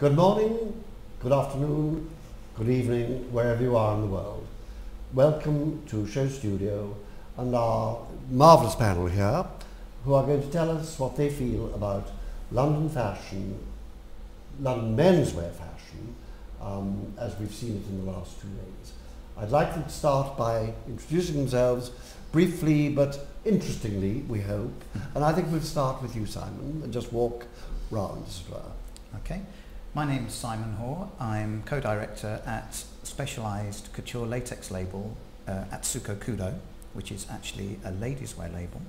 Good morning, good afternoon, good evening, wherever you are in the world. Welcome to SHOWstudio and our marvellous panel here who are going to tell us what they feel about London fashion, London menswear fashion, um, as we've seen it in the last two days. I'd like them to start by introducing themselves briefly but interestingly, we hope. And I think we'll start with you, Simon, and just walk round, as it were. Okay. My name is Simon Hoare. I'm co-director at specialised couture latex label uh, at Suko Kudo, which is actually a ladies' wear label.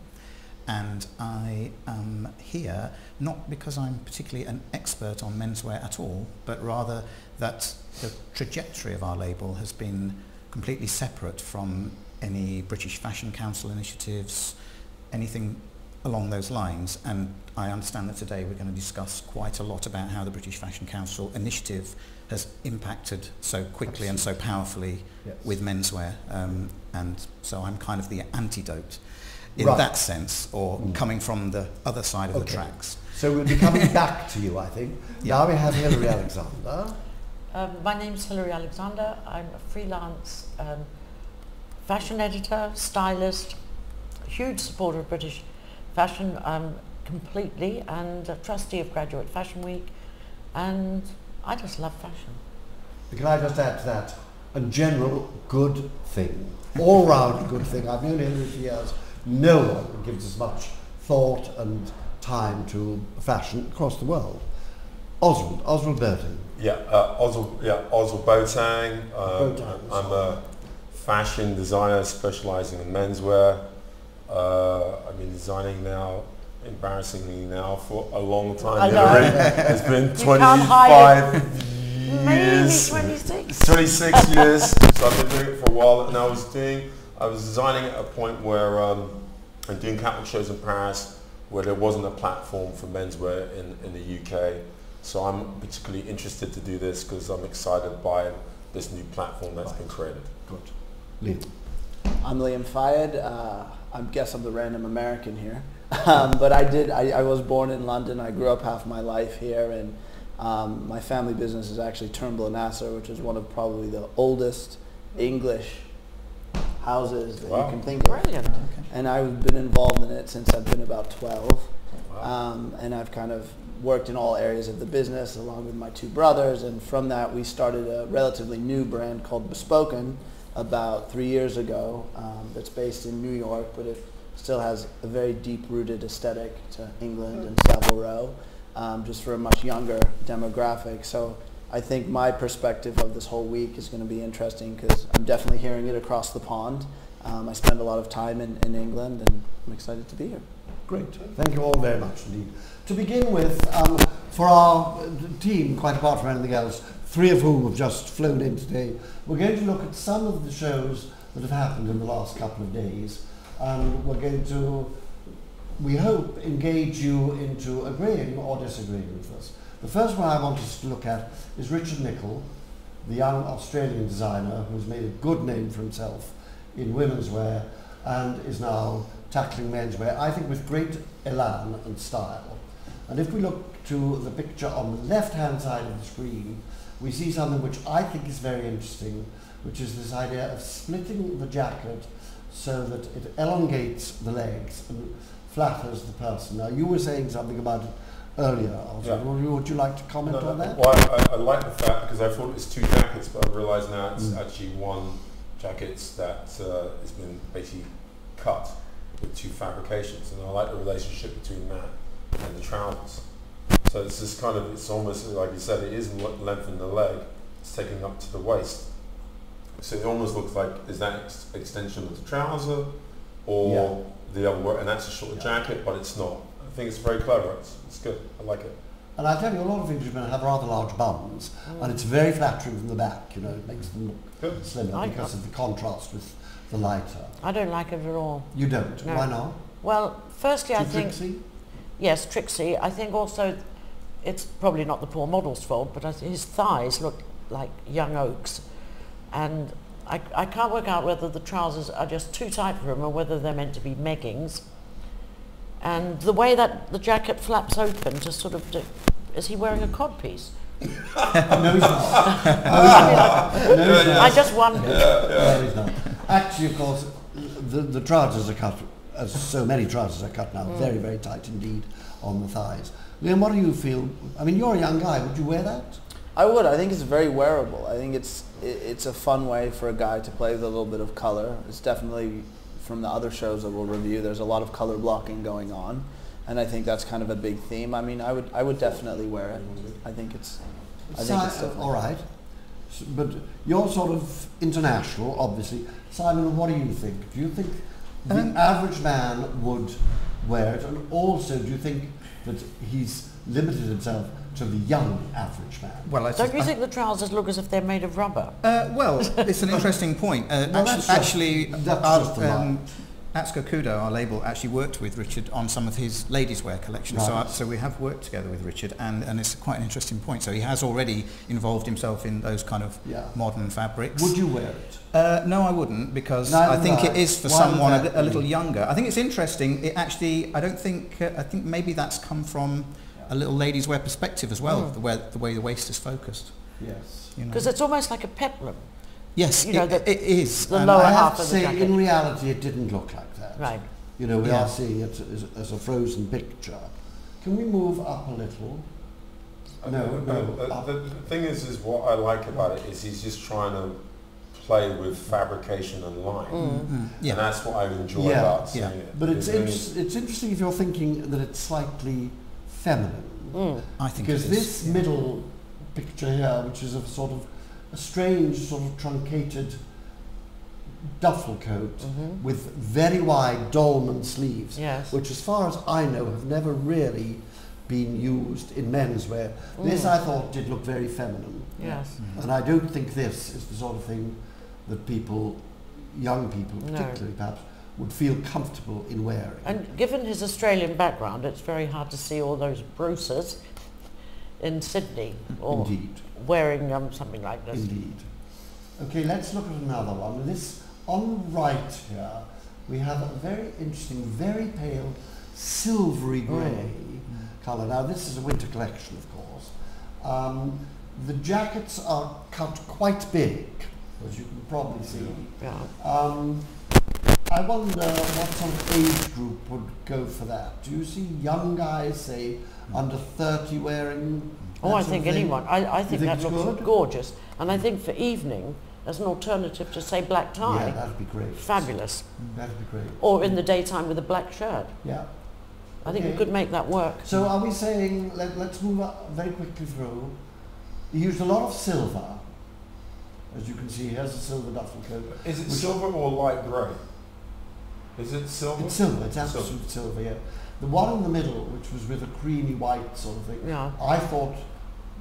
And I am here not because I'm particularly an expert on menswear at all, but rather that the trajectory of our label has been completely separate from any British Fashion Council initiatives, anything along those lines. And I understand that today we're going to discuss quite a lot about how the British Fashion Council initiative has impacted so quickly and so powerfully yes. with menswear. Um, and so I'm kind of the antidote in right. that sense, or mm. coming from the other side of okay. the tracks. So we'll be coming back to you, I think. Yeah. Now we have Hilary Alexander. Um, my name is Hilary Alexander. I'm a freelance um, fashion editor, stylist, huge supporter of British fashion um, completely and a trustee of Graduate Fashion Week and I just love fashion. Can I just add to that? A general good thing, all round good thing. I've known him for years. No one gives as much thought and time to fashion across the world. Ozwald, Ozwald Boateng. Yeah, uh, Ozwald, yeah, Ozwald Boateng. Um, Boateng I'm a fashion designer specializing in menswear. Uh, I've been designing now, embarrassingly now, for a long time. I know. it's been 25 years. 26. 26 years. So I've been doing it for a while. And I was doing, I was designing at a point where um, I'm doing catwalk shows in Paris where there wasn't a platform for menswear in, in the UK. So I'm particularly interested to do this because I'm excited by this new platform that's right. been created. Good. Liam. I'm Liam Fayed. Uh, I guess I'm the random American here. Um, but I did, I, I, was born in London. I grew up half my life here and um, my family business is actually Turnbull and Asser, which is one of probably the oldest English houses that wow. you can think of. Brilliant. Okay. And I've been involved in it since I've been about 12. Wow. Um, and I've kind of worked in all areas of the business along with my two brothers. And from that, we started a relatively new brand called Bespoken, about three years ago um, that's based in New York, but it still has a very deep-rooted aesthetic to England and Savile Row, um, just for a much younger demographic. So I think my perspective of this whole week is going to be interesting because I'm definitely hearing it across the pond. Um, I spend a lot of time in, in England and I'm excited to be here. Great. Thank you all very much indeed. To begin with, um, for our team, quite apart from anything else, three of whom have just flown in today. We're going to look at some of the shows that have happened in the last couple of days and we're going to, we hope, engage you into agreeing or disagreeing with us. The first one I want us to look at is Richard Nicoll, the young Australian designer who's made a good name for himself in women's wear and is now tackling menswear, I think with great elan and style. And if we look to the picture on the left-hand side of the screen, we see something which I think is very interesting, which is this idea of splitting the jacket so that it elongates the legs and flatters the person. Now, you were saying something about it earlier. Yeah. Would you like to comment no, on that? Well, I, I, like the fact because I thought it was two jackets, but I realise now it's mm. actually one jacket that uh, has been basically cut with two fabrications, and I like the relationship between that and the trousers. So it's just kind of, it's almost like you said, it is lengthening the leg, it's taking up to the waist. So it almost looks like, is that ex extension of the trouser or yeah. the other way? And that's a short yeah. jacket, but it's not. I think it's very clever. It's, it's good. I like it. And I tell you, a lot of Englishmen have rather large bums, mm. and it's very flattering from the back. You know, it makes them look good. slimmer I because of the contrast with the lighter. I don't like it at all. You don't? No. Why not? Well, firstly, Too I think... Tricksy? Yes, Tricksy, I think also it's probably not the poor model's fault, but his thighs look like young oaks. And I, I can't work out whether the trousers are just too tight for him or whether they're meant to be meggings. And the way that the jacket flaps open to sort of, do, is he wearing a codpiece? no, he's not. No, he's not. No, he's not. I just wondered. No, he's not. Actually, of course, the, the trousers are cut, as so many trousers are cut now, very, very tight indeed on the thighs. Liam, what do you feel? I mean, you're a young guy. Would you wear that? I would. I think it's very wearable. I think it's it, it's a fun way for a guy to play with a little bit of color. It's definitely from the other shows that we'll review. There's a lot of color blocking going on, and I think that's kind of a big theme. I mean, I would I would definitely wear it. I think it's I think it's definitely all right. S- But you're sort of international, obviously. Simon, what do you think? Do you think the Um, average man would wear it? And also, do you think that he's limited himself to the young average man? Well, I Don't you I- think the trousers look as if they're made of rubber? Uh, well, it's an interesting point. Uh, Well, actu- that's just- actually, that's our, just the um, Atsuko Kudo, our label, actually worked with Richard on some of his ladies' wear collection. So, Right. I, so we have worked together with Richard, and, and it's quite an interesting point. So he has already involved himself in those kind of Yeah. modern fabrics. Would you wear it? Uh, no, I wouldn't, because Neither I think would it for Why someone a, a little younger. I think it's interesting. It actually, I don't think, uh, I think maybe that's come from a little ladies' wear perspective as well, Mm. the, way, the way the waist is focused. Yes. You know. Because it's almost like a peplum. Yes, you know, it, the- it is. the and lower I half have to of the say, jacket. in reality, it didn't look like that. Right. You know, we Yeah. are seeing it as, as a frozen picture. Can we move up a little? No, Uh, no, The, up. the, the thing is, is what I like about it is he's just trying to play with fabrication and line, Mm. Mm, yeah. and that's what I enjoy Yeah. about seeing Yeah. it. But it's, It's really- it's, it's interesting if you're thinking that it's slightly feminine. Mm. I think Because it is, this yeah. middle picture here, which is a sort of a strange, sort of truncated duffel coat hmm with very wide dolman sleeves, Yes. which, as far as I know, have never really been used in menswear. This, Mm. I thought, did look very feminine. Yes. Mm. And I don't think this is the sort of thing that people, young people No. particularly perhaps, would feel comfortable in wearing. And given his Australian background, it's very hard to see all those Bruces in Sydney or Indeed, wearing um, something like this. indeed. Okay, let's look at another one. This on the right here, we have a very interesting, very pale, silvery grey colour. Now, this is a winter collection, of course. Um, the jackets are cut quite big, as you can probably see. Yeah. Um, I wonder what sort of age group would go for that. Do you see young guys, say, under 30 wearing Oh, I think anyone. I, I think, think that looks good? gorgeous. And I think for evening, as an alternative to, say, black tie, Yeah, that'd be great. fabulous. That'd be great. Or in the daytime with a black shirt. Yeah. I think we could make that work. So are we saying, let, let's move up very quickly through. He used a lot of silver. As you can see, here's a silver duffel coat. Is it silver or light grey? Is it silver? It's silver, it's Silver. silver, yeah. The one in the middle, which was with a creamy white sort of thing, Yeah. I thought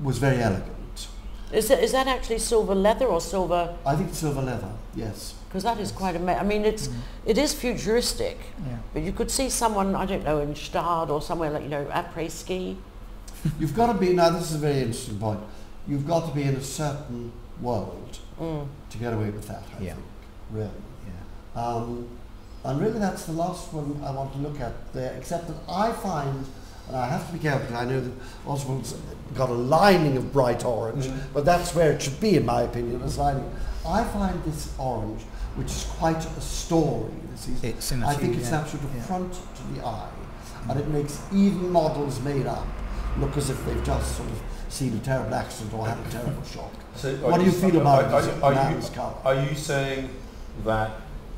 was very elegant. Is that, is that actually silver leather or silver? I think silver leather, yes. Because that is quite amazing. I mean, it's it is futuristic, Yeah. but you could see someone I don't know in Gstaad or somewhere like you know après ski. You've got to be, now this is a very interesting point, you've got to be in a certain world Mm. to get away with that, I Yeah. think, really. Yeah. Um, and really that's the last one I want to look at there, except that I find, and I have to be careful, because I know that Ozwald's got a lining of bright orange, Mhm. but that's where it should be in my opinion, this lining. I find this orange, which is quite a story, this is, It's in a I few, think it's yeah. absolute Yeah. front to the eye, and it makes even models made up look as if they've just sort of seen a terrible accident or had a terrible shock. So What do you feel about are, it are, are you, colour? are you saying that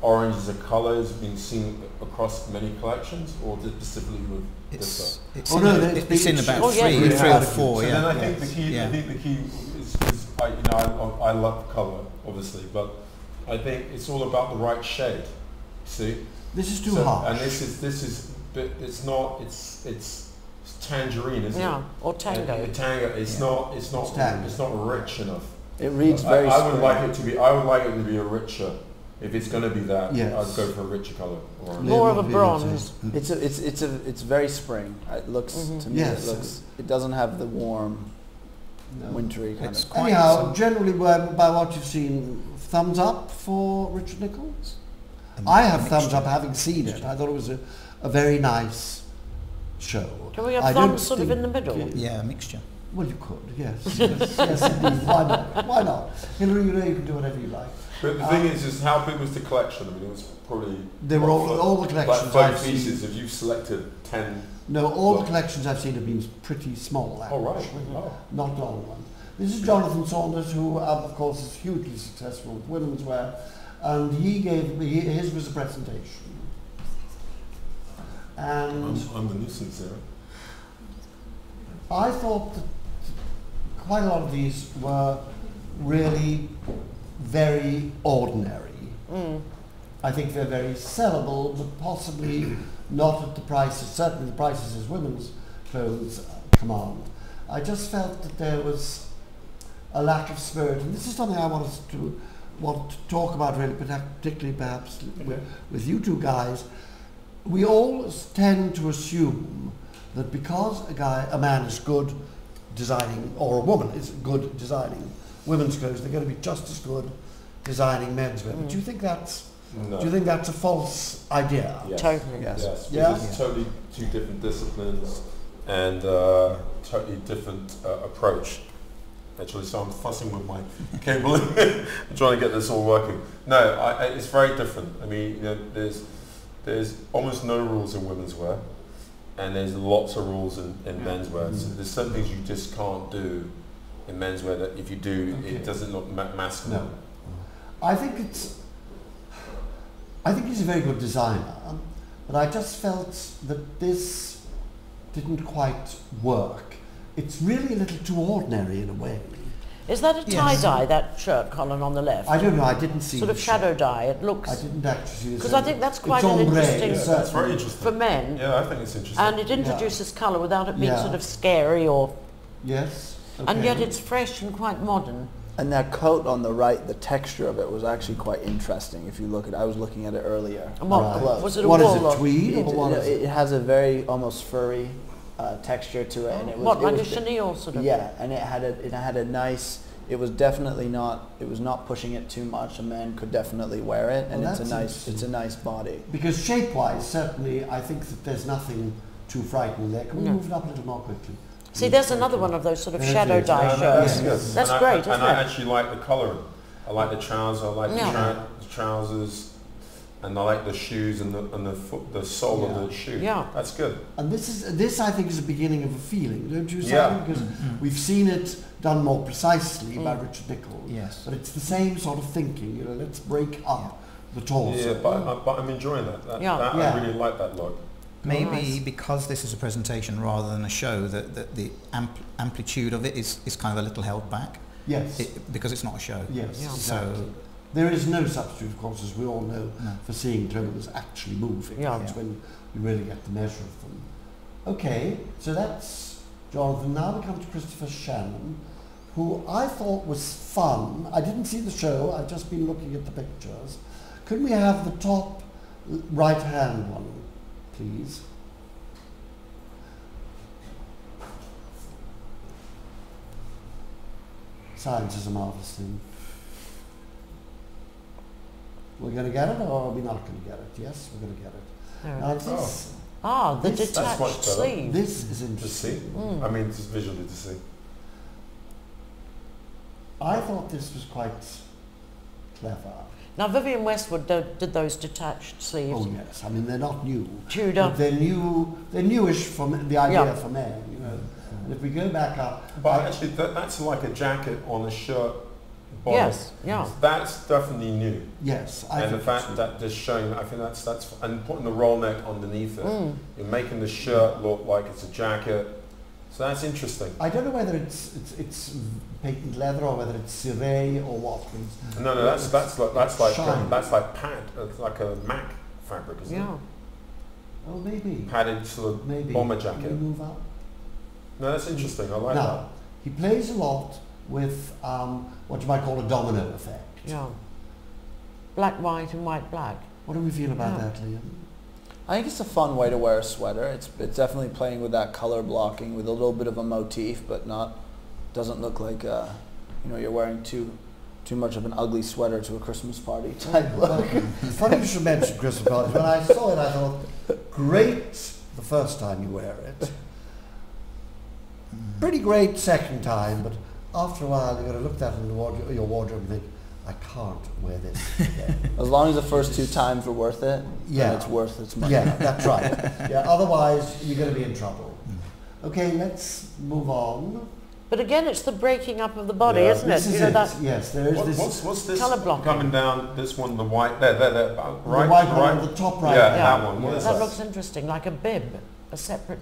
orange as a colour has been seen across many collections, or specifically with It's, this? it's, Oh, no, a- there's it's in been- about Oh, yeah, three, three or four, so yeah. then I think the key, Yeah. I think the key is, is I, you know, I, I love colour, obviously, but I think it's all about the right shade. See? This is too So- harsh. And this is this is, but it's not. It's it's, it's tangerine, isn't Yeah, it? or tango. Uh, tango. It's Yeah. not. It's not. It's. It's not rich enough. It reads I, very I would like it to be. I would like it to be a richer. If it's going to be that, Yes. I'd go for a richer colour. Or More of a bronze. It's a, it's it's a it's very spring. It looks Mhm. to me Yes. it looks it doesn't have the warm No. wintry kind It's of. quite Anyhow, some- generally by, by what you've seen, thumbs up for Richard Nichols? I have mixture. thumbs up having seen it. I thought it was a, a very nice show. Can we have I thumbs sort of in the middle? Yeah, a mixture. Well, you could, yes. yes, yes, indeed. Why not? Why not? Hilary, you know you can do whatever you like. But the Um, thing is, is how big was the collection? I mean, it was probably They were all, all the like collections five I've seen. pieces. If you've selected ten, No, all Well- the collections I've seen have been pretty small. oh right, actually. oh. not long ones. This is Jonathan Saunders, who, um, of course, is hugely successful with women's wear, and he gave me his was a presentation, and I'm, I'm the nuisance there. I thought that quite a lot of these were really very ordinary. Mm. I think they're very sellable, but possibly not at the prices, certainly the prices as women's clothes command. I just felt that there was a lack of spirit, and this is something I want us to want to talk about really, particularly perhaps with, with you two guys. We all tend to assume that because a guy, a man is good designing, or a woman is good designing women's clothes, they're going to be just as good designing men's wear. But do you think that's No. do you think that's a false idea? Yes. Totally. Yes. Yes, Yeah. because it's totally two different disciplines and uh, totally different uh, approach. Actually, so I'm fussing with my cable. I'm trying to get this all working. No, I, I, it's very different. I mean, you know, there's there's almost no rules in women's wear, and there's lots of rules in, in men's wear. So Mhm. there's some things you just can't do in menswear that if you do, Okay. it doesn't look ma- masculine. No. I think it's. I think he's a very good designer, but I just felt that this didn't quite work. It's really a little too ordinary in a way. Is that a Yes. tie-dye, that shirt collar on the left? I don't know. I didn't see sort of shape. shadow dye. It looks... I didn't actually see the 'Cause Because I think that's quite it's an ombre, interesting- it's Yeah, that's very interesting. for men. Yeah, I think it's interesting. And it introduces colour without it being Yeah. sort of scary or... Yes. And yet it's fresh and quite modern. And that coat on the right, the texture of it was actually quite interesting. If you look at, I was looking at it earlier. And what, Right. Close. was it a What is it? Tweed It, or what is it, it? has a very almost furry uh, texture to it, and it was what, it like a chenille sort of? yeah, and it had a it had a nice. It was definitely not. It was not pushing it too much. A man could definitely wear it, and Well, it's a nice. It's a nice body. Because shape-wise, certainly, I think that there's nothing too frightening there. Can we No. move it up a little more quickly? See, there's another one of those sort of There it shadow is. dye No, no, shirts. that's Yes. That's and great, I, isn't and I actually like the colouring. I like the trousers. I like Yeah. the, tra- the trousers, and I like the shoes and the and the foot, the sole Yeah. of the shoe. Yeah. that's good. And this is this I think is the beginning of a feeling, don't you, Yeah. Because Mm. we've seen it done more precisely by Mm. Richard Nichols. Yes. But it's the same sort of thinking, you know, let's break up the torso. Yeah, but, I, but I'm enjoying that. that, Yeah. that Yeah. I really like that look. Maybe Nice. because this is a presentation rather than a show, that, that the ampl- amplitude of it is, is kind of a little held back yes. it, because it's not a show. yes. Yeah. Exactly. So, there is no substitute, of course, as we all know, no. for seeing clothes actually moving. Yeah. That's Yeah. when you really get the measure of them. Okay, so that's Jonathan. Now we come to Christopher Shannon, who I thought was fun. I didn't see the show, I've just been looking at the pictures. Could we have the top right hand one, please? Science is a marvelous thing. We're going to get it or we're we not going to get it? Yes, we're going to get it. There it Now is. this, Ah, the This- detached better. sleeve. this is interesting. Mm. I mean, just visually to see. I thought this was quite clever. Now, Vivienne Westwood do, did those detached sleeves. Oh yes, I mean they're not new, Tudor. but they're new. They're newish from the idea Yeah. for men, you know. And if we go back up, But I- actually, that, that's like a jacket on a shirt. Bottom. Yes, yeah. That's definitely new. yes, I and the fact so. that just showing, I think that's that's and putting the roll neck underneath it, Mm. you're making the shirt look like it's a jacket. So that's interesting. I don't know whether it's it's, it's patent leather or whether it's ciré or what. it's- No, no, that's that's like that's like um, that's like pad, it's like a Mac fabric, isn't Yeah. Oh, maybe. Padded sort of Maybe. bomber Can jacket. we move up? No, that's interesting. I like now, he plays a lot with um, what you might call a domino effect. Yeah. Black, white, and white, black. What do we feel about Yeah. that, Liam? I think it's a fun way to wear a sweater. It's it's definitely playing with that color blocking with a little bit of a motif, but not doesn't look like uh, you know you're wearing too too much of an ugly sweater to a Christmas party type look. funny you should mention Christmas parties. When I saw it, I thought, great the first time you wear it. pretty great second time, but after a while you've got to look at that in wardrobe, your wardrobe and think, I can't wear this. again." As long as the first two times were worth it, Yeah. then it's worth its money. yeah, that's right. Yeah, otherwise you're going to be in trouble. Okay, let's move on. But again, it's the breaking up of the body, Yeah. isn't it? This is you know, it. that Yes, there is What, this. what's, what's this Colour blocking. coming down? This one, the white, there, there, there, uh, right, the white right. one on the top right. Yeah, Yeah. that one. What Yeah. that that? looks interesting, like a bib, a separate.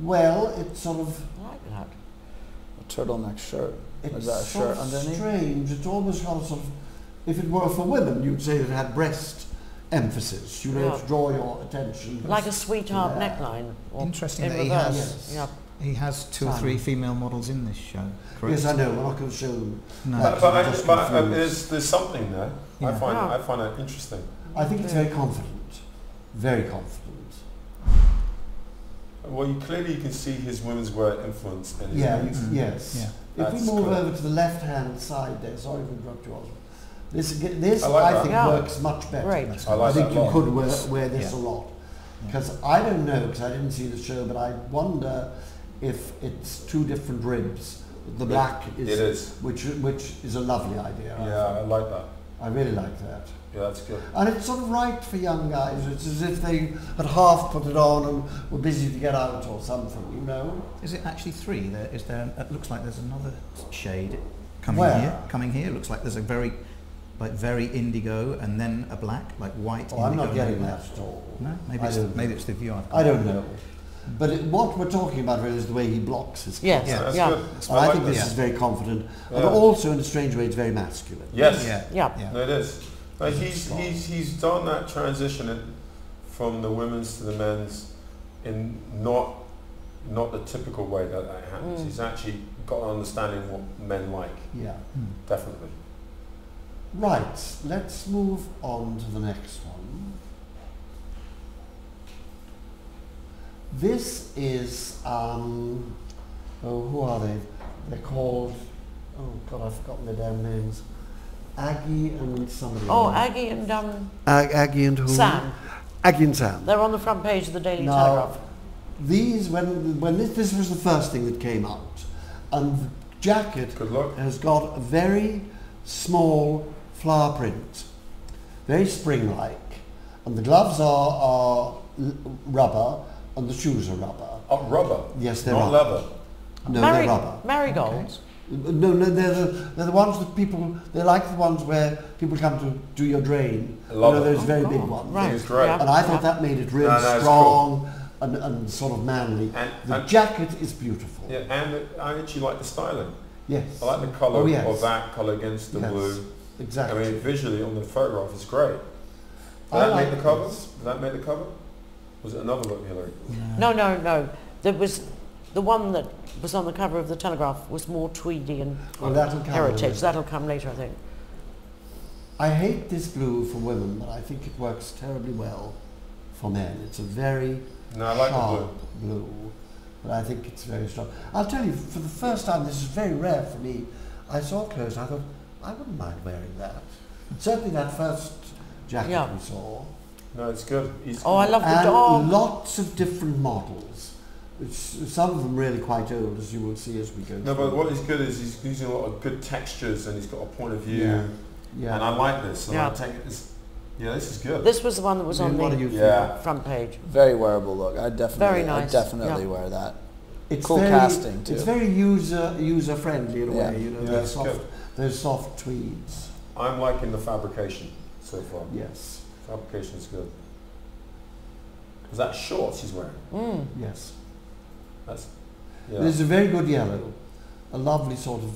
Well, it's sort of I like that. A turtleneck shirt. it's Is that a shirt of underneath? strange. It's almost got a sort of. If it were for women, you'd say that it had breast emphasis. You know, Yeah. to draw your attention. Like a sweetheart Yeah. neckline. Or Interesting in that he reverse. has- Yes. Yeah. He has two or three female models in this show. Correct? Yes, I know. We're not going to show them. No. Uh, But, but, I, Just but uh, confused. there's, there's something there. I find Yeah. I find that interesting. I think it's very confident. Very confident. Well, you clearly you can see his women's wear influence in his Yeah, movies. Mm. yes. Yeah. If we move clear. over to the left-hand side there, sorry to interrupt you, Ozwald. This, ag- this I like I think Yeah. works much better. Great. That's I like I think you lot. could wear, wear this Yeah. a lot. Yeah. Because I don't know, because I didn't see the show, but I wonder if it's two different ribs. The black It is, is. which which is a lovely idea. Yeah, I think. like that. I really like that. Yeah, that's good. And it's sort of right for young guys. It's as if they had half put it on and were busy to get out or something, you know. Is it actually three? There is there. It looks like there's another shade coming Where? here. Coming here. Looks like there's a very, like very indigo, and then a black, like white. Oh, I'm indigo, not getting that at all. No, maybe I it's maybe it's the view. I've got. I don't know. But it, what we're talking about really is the way he blocks his Yes. Yeah. That's Yeah. good. And I I, like think this Yeah. is very confident, and Yeah. also in a strange way, it's very masculine. Yes. Yeah. Yeah. Yeah. No, it is. No, It's he's, he's, he's done that transition in, from the women's to the men's in not not the typical way that that happens. Mm. He's actually got an understanding of what men like, Yeah. Hmm. definitely. Right. Let's move on to the next one. This is um, oh, who are they? They're called. Oh God, I've forgotten their damn names. Agi and somebody. Oh, else. Agi and um, Ag- Agi and who? Sam. Agi and Sam. They're on the front page of the Daily Now, Telegraph. These, when when this, this was the first thing that came out, and the jacket has got a very small flower print, very spring-like, and the gloves are, are l- rubber, and the shoes are rubber. Oh, rubber. Yes, they're not rubber. leather. No, Mari- they're rubber. Marigolds. No, no, they're the, they're the ones that people, they're like the ones where people come to do your drain. I love you know, those Oh, very God. big ones. Right. It's great. Yeah. And I thought that made it really No, no, it's strong and, and sort of manly. And, The and, jacket is beautiful. yeah, and the- I actually like the styling. Yes. I like the colour Oh, yes. of that colour against the Yes, blue. Exactly. I mean, visually on the photograph, it's great. Did I that like make the cover? Did that make the cover? Was it another look, Hilary? No, no, no. There was the one that was on the cover of the Telegraph was more tweedy and Well, that'll heritage. later. That'll come later, I think. I hate this blue for women, but I think it works terribly well for men. It's a very No, I like the blue. sharp blue. but I think it's very strong. I'll tell you, for the first time, this is very rare for me. I saw clothes, and I thought, I wouldn't mind wearing that. Certainly that first jacket Yeah. we saw. No, it's good. He's Oh, I love the and dog. lots of different models. Which, some of them really quite old, as you will see as we go No, through. but what is good is he's using a lot of good textures and he's got a point of view. Yeah. yeah. And I like this. And Yeah. I take it yeah, this is good. This was the one that was I mean, on the do you think? Yeah. front page. Very wearable look. I definitely, Very I nice, definitely yeah. wear that. It's Cool very, casting, too. It's very user user friendly in a Yeah. way, you know, Yeah, those it's soft, good. those soft tweeds. I'm liking the fabrication so far. Yes, Fabrication is good. Is that shorts he's wearing? Mm. yes. That's yeah. There's a very good yellow, a lovely sort of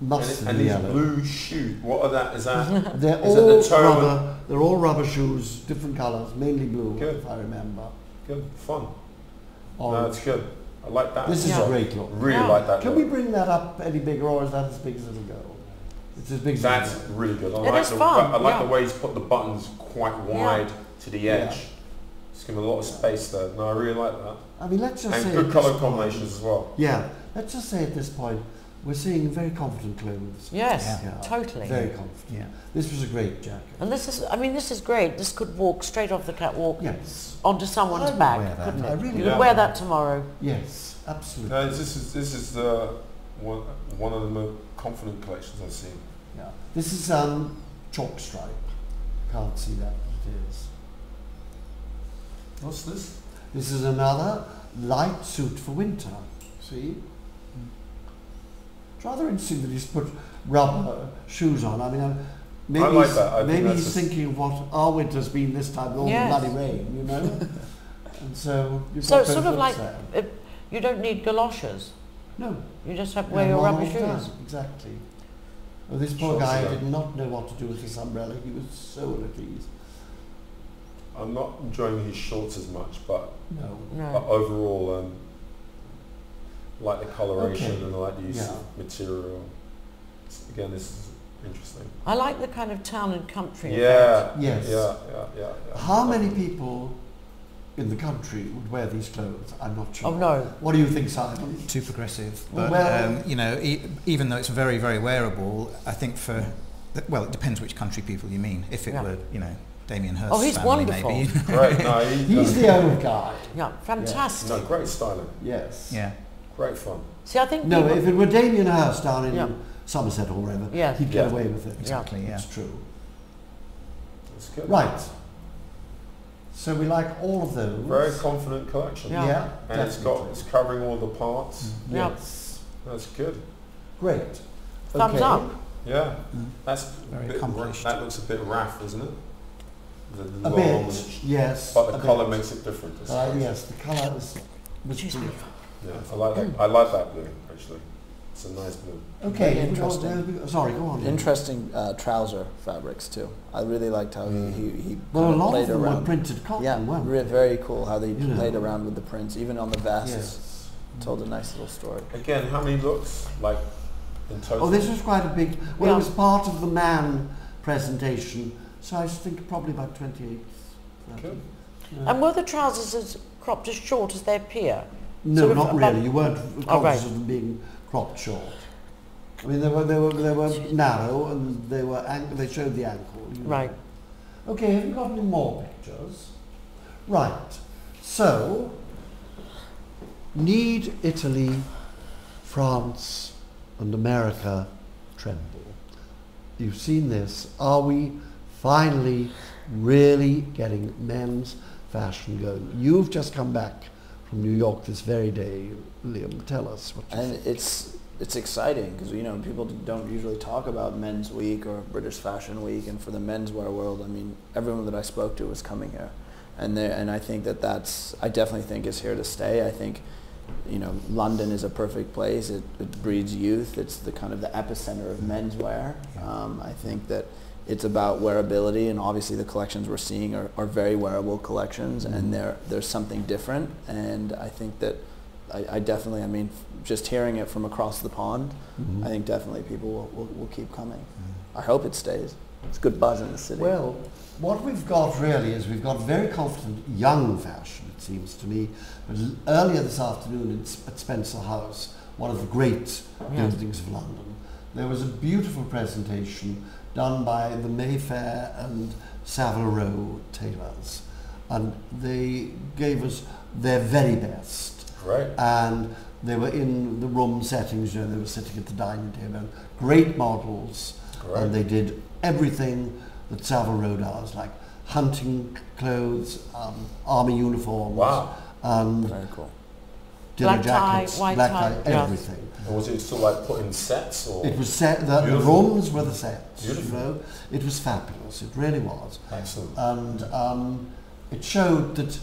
and, mustard and these yellow. blue shoes. What are that? Is that They're Is it all the rubber. They're all rubber shoes, different colours, mainly blue, Good. if I remember. good? Fun. No, Orange. it's good. I like that. this is Yeah. a great look. Really Yeah. like that. Can look. we bring that up any bigger, or is that as big as it'll go? It's as big as That's it'll really good. I It like is the fun, I like yeah. the way he's put the buttons quite wide to the Yeah. edge. It's giving a lot of space there. No, I really like that. I mean, let's just And say good at colour combinations as well. Yeah, let's just say at this point, we're seeing very confident clothes. Yes, Yeah. Yeah, totally. Very confident. Yeah. This was a great jacket. And this is, I mean, this is great. This could walk straight off the catwalk Yes, onto someone's I would back, wear that. couldn't I it? really you would. could wear that tomorrow. yes, absolutely. No, this is this is uh, one one of the most confident collections I've seen. Yeah. This is um, chalk stripe. Can't see that, but it is. What's this? This is another light suit for winter. See? It's rather interesting that he's put rubber shoes on. I mean, uh, maybe, I like he's, that. I maybe that's he's thinking of what our winter's been this time, with all Yes. the bloody rain, you know? and so you've So got it's sort of like- there. It, you don't need galoshes. No. You just have to wear have your rubber all the time, shoes. Exactly. Well, this poor Sure, guy yeah. did not know what to do with his umbrella. He was so ill at ease. I'm not enjoying his shorts as much, but, No. but overall, um, like the coloration Okay. and I like the use Yeah. of material. S- Again, this is interesting. I like the kind of town and country. effect. Yeah. Yes. Yeah, yeah, yeah, yeah. How many people in the country would wear these clothes? I'm not sure. Oh no. What do you think, Simon? Too progressive. Well- But, um, you know, e- even though it's very, very wearable, I think for, well, it depends which country people you mean. If it Yeah. were, you know, Damien Hirst Oh, he's family wonderful. maybe. Great. No, he, He's the old guy. Yeah, fantastic. no, great styling. Yes. yeah. Great fun. See, I think No, if it were Damien Hirst down in Yeah. Somerset or wherever, Yes. he'd get Yeah. away with it. Exactly, yeah. It's true. It's good. Right. So we like all of those. Very confident collection. Yeah. Yeah. And it's got it's covering all the parts. Yeah. Yes. That's good. Great. Thumbs okay. up. Yeah. Mm. That's Very a bit, accomplished. That looks a bit raff, isn't it? The, the A bit. the- Yes. But the colour bit. makes it different. It's Uh, yes, the colour is. was Excuse me. Yeah, I like that. I like that blue actually. It's a nice blue. Okay. Very we got- interesting. uh, sorry, go on. Interesting uh, trouser fabrics too. I really liked how Mm. he, he, he Well, a lot played of them were around. printed cotton, yeah, weren't re- very cool how they You played know. around with the prints, even on the vests. Yes. Told a nice little story. Again, how many looks like in total? Oh, this was quite a big. Well, Yeah. it was part of the man presentation, so I think probably about 28. 30. Good. Yeah. And were the trousers as cropped as short as they appear? no, sort of not really. You weren't conscious Oh, right. of them being cropped short. I mean, they were they were they were narrow and they were an- they showed the ankle. you know. Right. Okay, have you got any more pictures? Right. So, need Italy, France, and America tremble? You've seen this. Are we finally really getting men's fashion going? You've just come back from New York this very day, Liam. Tell us And it's it's exciting because you know people don't usually talk about Men's Week or British Fashion Week, and for the menswear world, I mean, everyone that I spoke to was coming here, and there, and I think that that's I definitely think is here to stay. I think, you know, London is a perfect place. It, it breeds youth. It's the kind of the epicenter of menswear. Yeah. Um, I think that it's about wearability, and obviously the collections we're seeing are, are very wearable collections, Mhm. and there there's something different, and I think that. I, I definitely, I mean, just hearing it from across the pond, Mhm. I think definitely people will, will, will keep coming. I hope it stays. It's good buzz in the city. Well, what we've got really is we've got very confident young fashion, it seems to me. But earlier this afternoon at Spencer House, one of the great Yeah. buildings of London, there was a beautiful presentation done by the Mayfair and Savile Row tailors. And they gave us their very best Great. and they were in the room settings, you know, they were sitting at the dining table, great models, Great. and they did everything that Savile Row does, like hunting clothes, um, army uniforms, Wow. and very cool. Dinner Black tie, jackets, white black tie, tie, yeah. everything. And was it sort of like put in sets or? It was set, the, the Beautiful. rooms were the sets, you Beautiful. know. It was fabulous, it really was. Excellent. and um, it showed that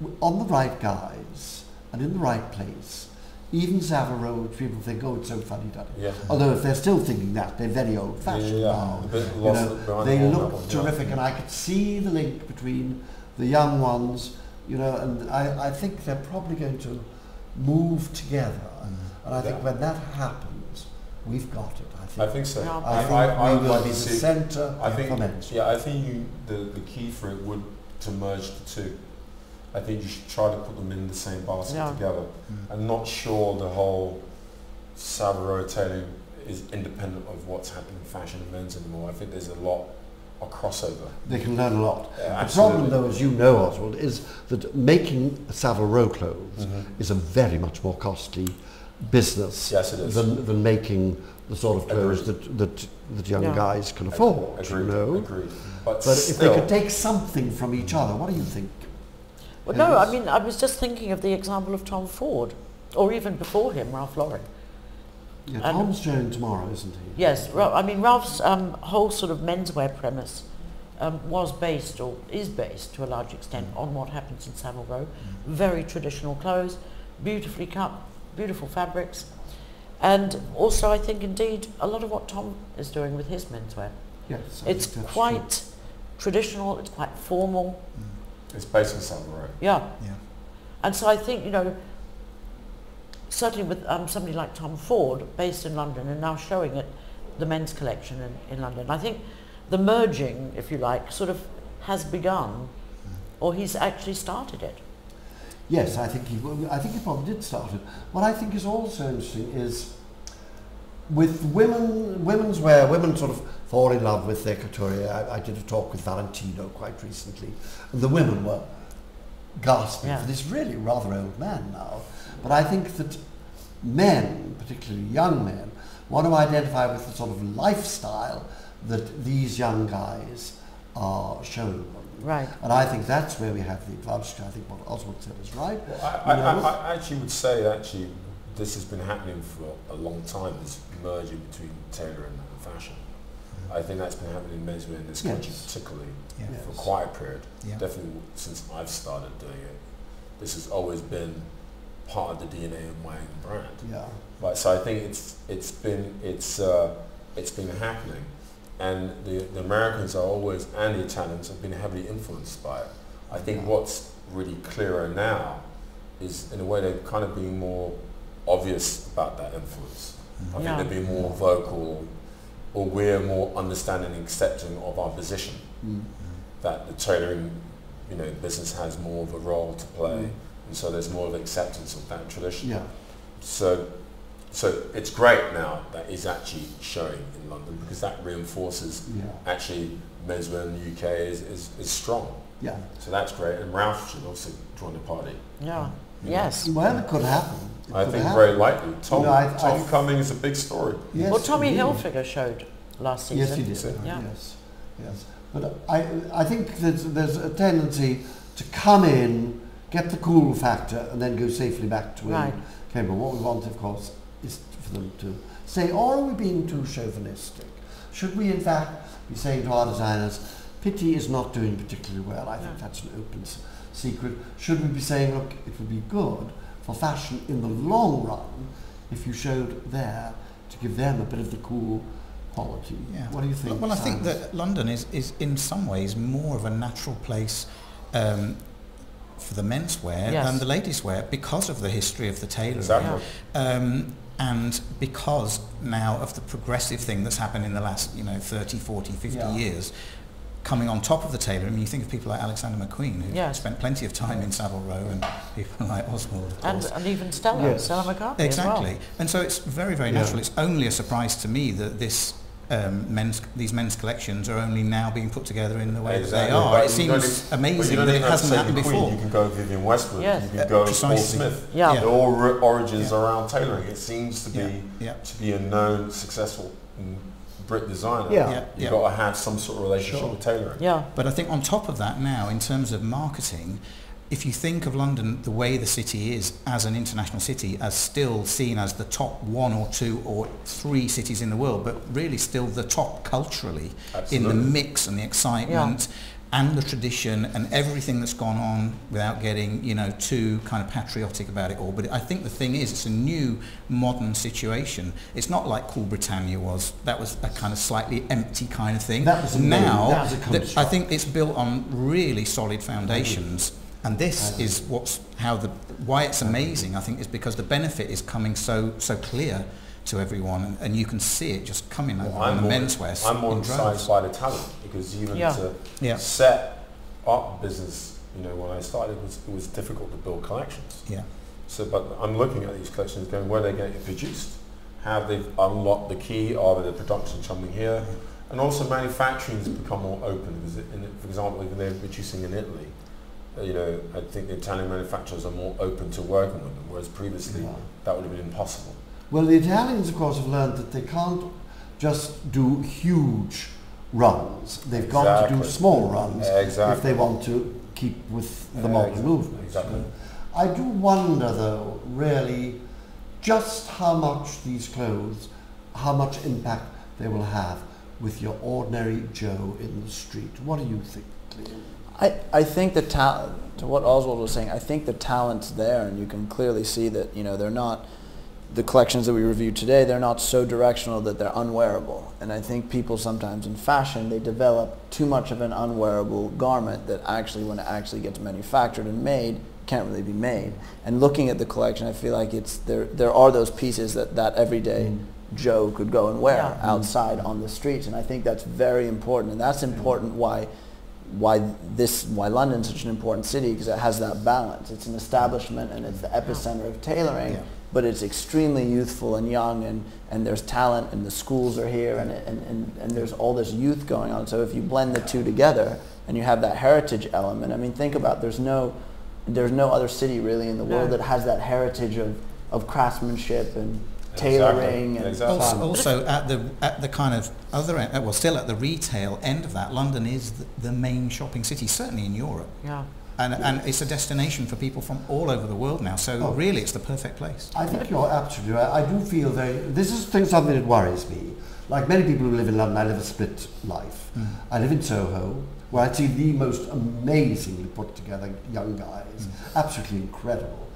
w- on the right guys and in the right place, even Savile which people think, oh, it's so funny, duddy. Yeah. Although if they're still thinking that, they're very old-fashioned Yeah, yeah. now. A bit You know, they the look that one, yeah. terrific, and I could see the link between the young ones, you know, and I, I think they're probably going to move together. And I think Yeah. when that happens, we've got it. I I think. think so. Yeah. I think I, I we will like be the centre I for think, men's. yeah, I think you, the, the key for it would to merge the two. I think you should try to put them in the same basket Yeah. together Mm. and not sure the whole Savile Row tailoring is independent of what's happening in fashion and men's anymore. I think there's a lot of crossover. They can learn a lot. Yeah, the problem, though, as you know, Ozwald, is that making Savile Row clothes Mhm. is a very much more costly business Yes, it is. than, than making the sort of clothes Agreed. that, that, that young Yeah. guys can afford, Agreed. you know. Agreed. But, But if they could take something from each other, what do you think? Well, no, I mean, I was just thinking of the example of Tom Ford, or even before him, Ralph Lauren. Yeah, And- Tom's showing tomorrow, isn't he? Yes, Ra- I mean, Ralph's um, whole sort of menswear premise um, was based, or is based to a large extent, on what happens in Savile Row. Very traditional clothes, beautifully cut, beautiful fabrics. And also, I think, indeed, a lot of what Tom is doing with his menswear. Yes. I It's think that's quite traditional, it's quite formal, it's based on Savile Row. yeah. Yeah. And so I think, you know, certainly with um, somebody like Tom Ford, based in London and now showing it, the men's collection in, in London, I think the merging, if you like, sort of has begun, or he's actually started it. Yes, I think he. I think he probably did start it. What I think is also interesting is with women, women's wear, women sort of fall in love with their couturier. I, I did a talk with Valentino quite recently, and the women were gasping Yeah. for this really rather old man now. But I think that men, particularly young men, want to identify with the sort of lifestyle that these young guys are showing them. Right. And I think that's where we have the advantage. I think what Ozwald said is right. Well, I, I, You know? I, I actually would say actually this has been happening for a long time, this merging between tailor and fashion. Mm-hmm. I think that's been happening in menswear in this country Yes. particularly Yes. for quite a period. Yeah. Definitely since I've started doing it. This has always been part of the DNA of my own brand. Yeah. But so I think it's it's been it's uh, it's been happening, and the, the Americans are always and the Italians have been heavily influenced by it. I think Yeah. what's really clearer now is in a way they're kind of being more obvious about that influence. I think they're being more vocal, or we're more understanding and accepting of our position Mm. that the tailoring, you know, business has more of a role to play, Mm. And so there's more of acceptance of that tradition. Yeah. So, so it's great now that is actually showing in London because that reinforces Yeah. actually menswear in the UK is, is, is strong. Yeah. So that's great, and Ralph should also join the party. Yeah. you know. Yes. Well, it could happen. It I could think happen. very likely. Tom, know, I- Tom I- coming is a big story. Yes, well, Tommy indeed. Hilfiger showed last season. Yes, season. he did. Yeah. Yes, yes. But I, I think there's, there's a tendency to come in, get the cool factor, and then go safely back to where Right. you came from. What we want, of course, is for them to say, or are we being too chauvinistic? Should we, in fact, be saying to our designers, pity is not doing particularly well? I think No. that's an open s- secret. Should we be saying, look, it would be good for fashion in the long run if you showed there to give them a bit of the cool quality? Yeah. What do you think? Well, I think that London is, is in some ways more of a natural place um, for the menswear Yes. than the ladies' wear because of the history of the tailoring. Exactly. Um, and because now of the progressive thing that's happened in the last, you know, 30, 40, 50 Yeah. years, coming on top of the tailoring, I mean, you think of people like Alexander McQueen, who Yes. spent plenty of time in Savile Row, and people like Ozwald, of And, course. and even Stella, Yes. Stella McCartney Exactly. as well. And so it's very, very Yeah. natural. It's only a surprise to me that this um, men's, these men's collections are only now being put together in the way that they are. But It you seems even- amazing that it even have to hasn't happened Queen. before. You can go Vivienne Westwood. Yes. You can Uh, go Paul. Smith. Yeah. Yeah. They're all origins Yeah. around tailoring. It seems to be Yeah, yeah. to be a known successful Brit designer. Yeah. Yeah, You've yeah. got to have some sort of relationship Sure. with tailoring. Yeah. But I think on top of that now, in terms of marketing, if you think of London the way the city is as an international city, as still seen as the top one or two or three cities in the world, but really still the top culturally in the mix and the excitement and the tradition and everything that's gone on without getting, you know, too kind of patriotic about it all. But I think the thing is, it's a new modern situation. It's not like Cool Britannia was. That was a kind of slightly empty kind of thing. That was a now, that was a th- I think it's built on really solid foundations. And this I is what's how the why it's amazing. I think is because the benefit is coming so so clear to everyone, and, and you can see it just coming Well, on the more, menswear. s- I'm more in excited by the talent because even Yeah. to Yeah, set up business, you know, when I started, it was, it was difficult to build collections. yeah, So, but I'm looking at these collections going, where they're they getting produced? have they unlocked the key? Are the production coming here? And also manufacturing has become more open because, in, for example, if they're producing in Italy, Uh, you know, I think the Italian manufacturers are more open to working with them, whereas previously Yeah. that would have been impossible. Well, the Italians, of course, have learned that they can't just do huge runs. They've got to do small runs Exactly. if they want to keep with the modern Ex- movement. exactly. I do wonder, though, really, just how much these clothes, how much impact they will have with your ordinary Joe in the street. What do you think, Liam? I, I think the talent, to what Ozwald was saying, I think the talent's there and you can clearly see that, you know, they're not, the collections that we reviewed today, they're not so directional that they're unwearable. And I think people sometimes in fashion, they develop too much of an unwearable garment that actually, when it actually gets manufactured and made, can't really be made. And looking at the collection, I feel like it's, there, there are those pieces that, that everyday mm. Joe could go and wear Yeah. outside on the streets. And I think that's very important. And that's important why why this why London's such an important city because it has that balance. It's an establishment and it's the epicenter of tailoring, Yeah. but it's extremely youthful and young and, and there's talent and the schools are here and, and, and, and there's all this youth going on. So if you blend the two together and you have that heritage element, I mean think about there's no there's no other city really in the world No. that has that heritage of, of craftsmanship and. Tailoring and Exactly. Also, also at the at the kind of other end, uh, well, still at the retail end of that, London is the, the main shopping city, certainly in Europe, Yeah. and and it's a destination for people from all over the world now. So Oh. really, it's the perfect place. I think you're absolutely right. I do feel very. This is thing, something that worries me. Like many people who live in London, I live a split life. I live in Soho, where I see the most amazingly put together young guys, absolutely incredible.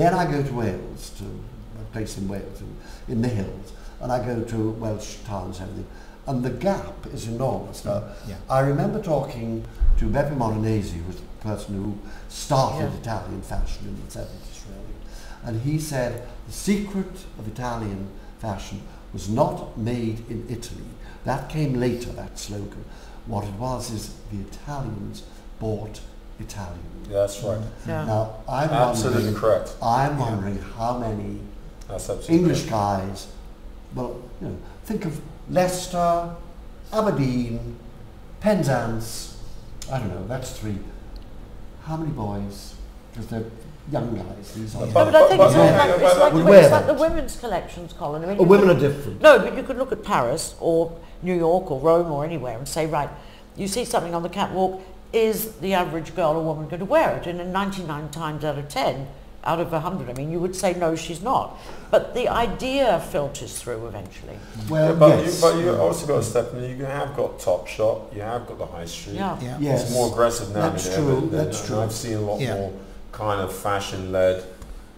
Then I go to Wales, to a place in Wales, in, in the hills, and I go to Welsh towns and everything. And the gap is enormous. Now, mm, Yeah. I remember talking to Beppe Modenese, who was the person who started Yeah. Italian fashion in the 70s, really. And he said the secret of Italian fashion was not made in Italy. That came later, that slogan. What it was is the Italians bought Italian. Yeah, that's right. Mm, yeah. Now, I'm Absolutely wondering, correct. I'm Yeah. wondering how many That's absolutely English correct. guys, well, you know, think of Leicester, Aberdeen, Penzance, I don't know, that's three. How many boys? Because they're young guys, these are. But- No, but I think but- it's, but- like, it's, like, the- it's like the women's collections, Colin. I mean, Oh, women could- are different. No, but you could look at Paris or New York or Rome or anywhere and say, right, you see something on the catwalk, is the average girl or woman going to wear it? And in 99 times out of 10, out of 100, I mean, you would say, no, she's not. But the idea filters through eventually. Well, Yeah, but, yes. you, but you also got Stephanie. You have got Top Shop. You have got the High Street. Yeah. Yeah. Yes. It's more aggressive now That's than true, ever. that's true. I've seen a lot Yeah. more kind of fashion-led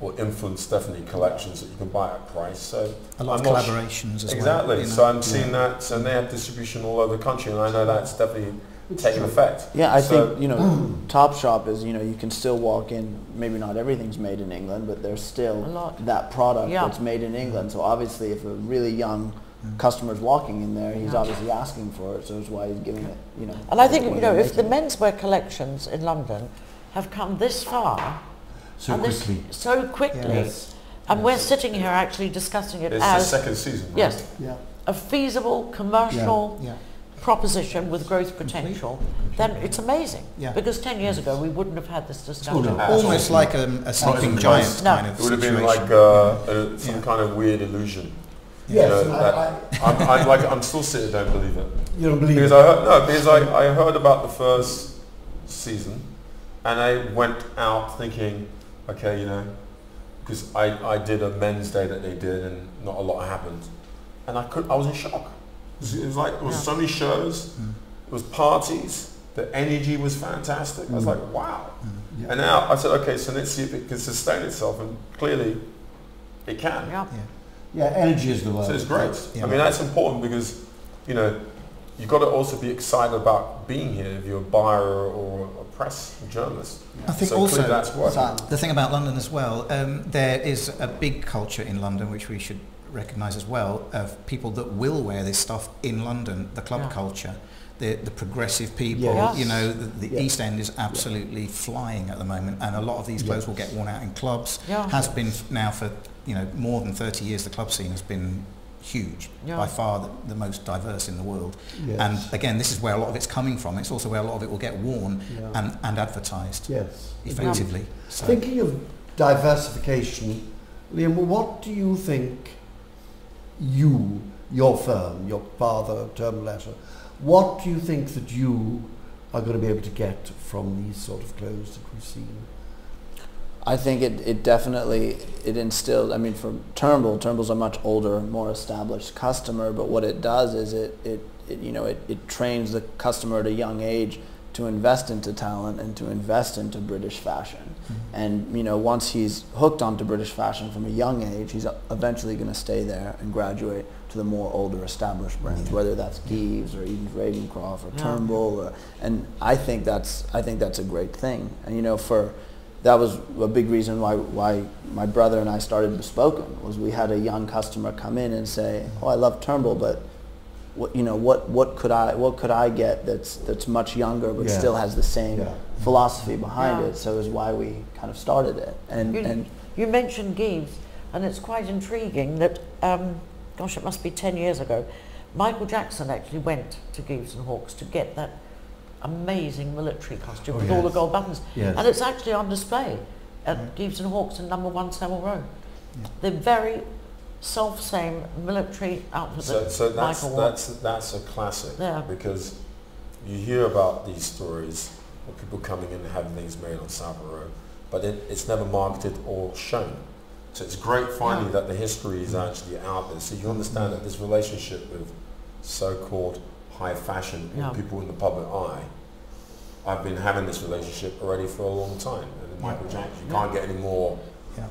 or influenced Stephanie collections that you can buy at price. So A lot I'm of not sh- collaborations as exactly. well. you know. So I'm seeing that, and they have distribution all over the country, and I know that's definitely It's taking effect. Yeah, I So- think you know, Top Shop is you know you can still walk in. Maybe not everything's made in England, but there's A still lot. that product Yeah. that's made in England. So obviously, if a really young customer's walking in there, he's Yeah. obviously asking for it. So that's why he's giving it. You know. And I think, you know, if the making. menswear collections in London have come this far, so and this, quickly. so quickly, Yes. and we're sitting here actually discussing it It's the second season. right? yes, Yeah. a feasible commercial Yeah. Proposition with growth potential, then it's amazing. Yeah. Because 10 years ago we wouldn't have had this discussion. no. Almost like um, a sleeping even giant. No. kind of It would have situation. been like uh, a, some Yeah. kind of weird illusion. Yes, You know, I, that- I, I'm, I'm like I'm still sitting, don't believe it. you don't believe it Because it. I heard, no, because I, I heard about the first season, and I went out thinking, okay, you know, because I, I did a men's day that they did, and not a lot happened, and I could I was in shock. It was, it was like it was Yeah. so many shows, Mm. it was parties, the energy was fantastic. I was Mm. like, wow. Yeah. And now I said, okay, so let's see if it can sustain itself, and clearly, it can. Yeah. Yeah. yeah, energy is the word. So it's great. Yeah. I mean, that's important because, you know, you've got to also be excited about being here if you're a buyer or a press journalist. I think so also that's working. The thing about London as well, um, there is a big culture in London which we should recognise as well of people that will wear this stuff in London, the club Yeah. culture, the, the progressive people, Yes. you know, the, the Yeah. East End is absolutely flying at the moment and a lot of these clothes Yes. will get worn out in clubs. Yeah. Has been now for, you know, more than 30 years the club scene has been huge, Yeah. by far the, the most diverse in the world. Yes. And again, this is where a lot of it's coming from. It's also where a lot of it will get worn Yeah. and, and advertised yes. effectively. So, Thinking of diversification, Liam, what do you think you, your firm, your father, term letter, what do you think that you are going to be able to get from these sort of clothes that we've seen? I think it, it definitely it instilled. I mean, for Turnbull, Turnbull's a much older, more established customer. But what it does is it, it, it you know it, it trains the customer at a young age to invest into talent and to invest into British fashion. Mm-hmm. And you know, once he's hooked onto British fashion from a young age, he's eventually going to stay there and graduate to the more older established brands, whether that's Gieves or Ede and Ravenscroft or Yeah. Turnbull. Or, and I think that's I think that's a great thing. And you know, for that was a big reason why why my brother and I started Bespoken was we had a young customer come in and say, "Oh, I love Turnbull, but what you know what what could I what could I get that's that's much younger but Yeah. still has the same Yeah. philosophy behind Yeah. it." So is why we kind of started it. And You, and you mentioned Gieves, and it's quite intriguing that, um, gosh, it must be 10 years ago, Michael Jackson actually went to Gieves and Hawkes to get that amazing military costume Oh, with all the gold buttons. Yes. And it's actually on display at Gieves and Hawkes in number one Savile Row. Yeah. The very self-same military outfit So, so that's, Michael that's, that's a classic Yeah. because you hear about these stories of people coming in and having things made on Savile Row, but it, it's never marketed or shown. So it's great finding that the history is actually out there. So you understand that this relationship with so-called high fashion Yeah. people in the public eye, I've been having this relationship already for a long time. And Michael Jackson, you Yeah. can't get any more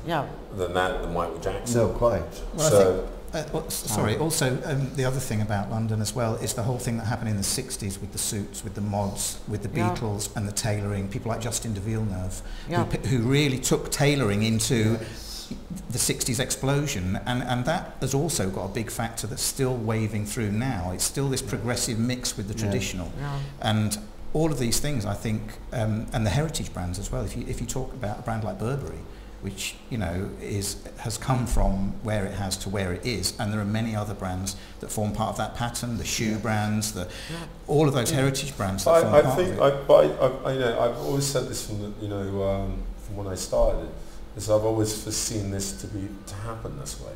Yeah, than that than Michael Jackson. No, quite. Well, I so Uh, well, s- sorry, also um, the other thing about London as well is the whole thing that happened in the 60s with the suits, with the mods, with the Yeah. Beatles and the tailoring, people like Justin de Villeneuve, yeah. who, who really took tailoring into the 60s explosion and, and that has also got a big factor that's still waving through now. It's still this progressive mix with the Yeah. traditional. yeah. And all of these things, I think, um, and the heritage brands as well. If you if you talk about a brand like Burberry, which you know is has come from where it has to where it is, and there are many other brands that form part of that pattern. The shoe brands, the all of those heritage brands that form I, I part think of it. I, but I, I, you know, I've always said this from the, you know um, from when I started, is I've always foreseen this to be to happen this way,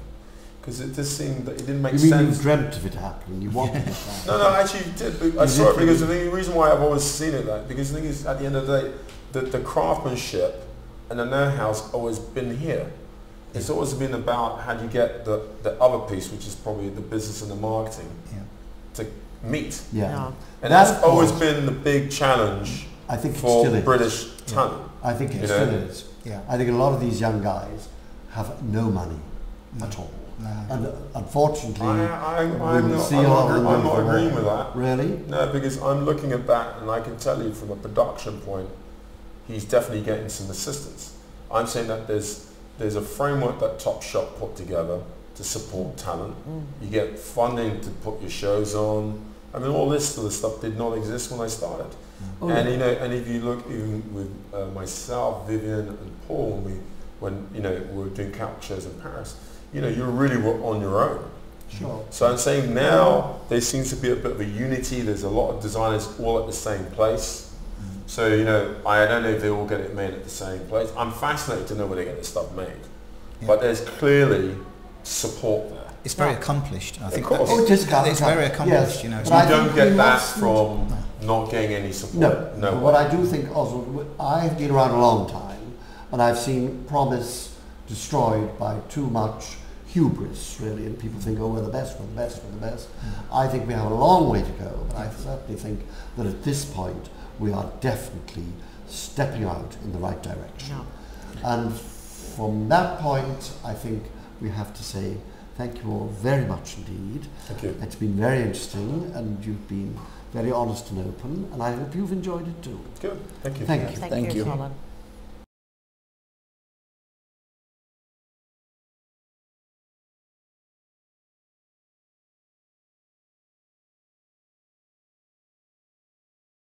because it just seemed that it didn't make You mean you sense. dreamt of it happening? You wanted it to happen? No, no, actually it did. But I saw it because the, thing, the reason why I've always seen it that because the thing is at the end of the day, the, the craftsmanship and the know-how's always been here. It's always been about how do you get the, the other piece, which is probably the business and the marketing, Yeah. to meet. Yeah. Yeah. And That, that's always been the big challenge I think it for still is. British talent. I think it You still know? is. Yeah. I think a lot of these young guys have no money No. at all. No. And uh, unfortunately, I, I, we I'm, will not, see I'm, a not, lot of agree- them I'm not agreeing with that. really, No, because I'm looking at that and I can tell you from a production point, he's definitely getting some assistance. I'm saying that there's there's a framework that Topshop put together to support talent. Mm. You get funding to put your shows on. I mean, all this sort of stuff did not exist when I started. Oh, and you know, and if you look even with uh, myself, Vivienne, and Paul, when we when you know we were doing couture shows in Paris, you know, you really were on your own. sure. So I'm saying now there seems to be a bit of a unity. There's a lot of designers all at the same place. So you know, I don't know if they all get it made at the same place. I'm fascinated to know where they get this stuff made. Yeah. But there's clearly support there. It's very Yeah. accomplished. I Of think course. that Oh, it is it's, it's very yes, accomplished. You know, but you I don't get that mustn't- from not getting any support. No, no. but what I do think also, I've been around a long time, and I've seen promise destroyed by too much hubris, really, and people think, oh, we're the best, we're the best, we're the best. Mm. I think we have a long way to go, but I certainly think that at this point we are definitely stepping out in the right direction. Yeah. And from that point, I think we have to say thank you all very much indeed. Thank you. It's been very interesting, and you've been very honest and open, and I hope you've enjoyed it too. Good. Thank you. Thank you. Thank, Thank you, you. Colin.